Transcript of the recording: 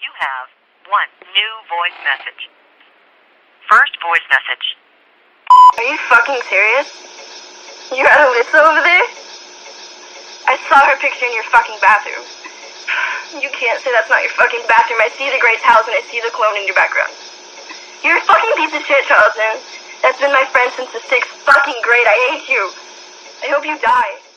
You have one new voice message. First voice message. Are you fucking serious? You got Alyssa over there? I saw her picture in your fucking bathroom. You can't say that's not your fucking bathroom. I see the gray towels and I see the clone in your background. You're a fucking piece of shit, Charlton. That's been my friend since the sixth fucking grade. I hate you. I hope you die.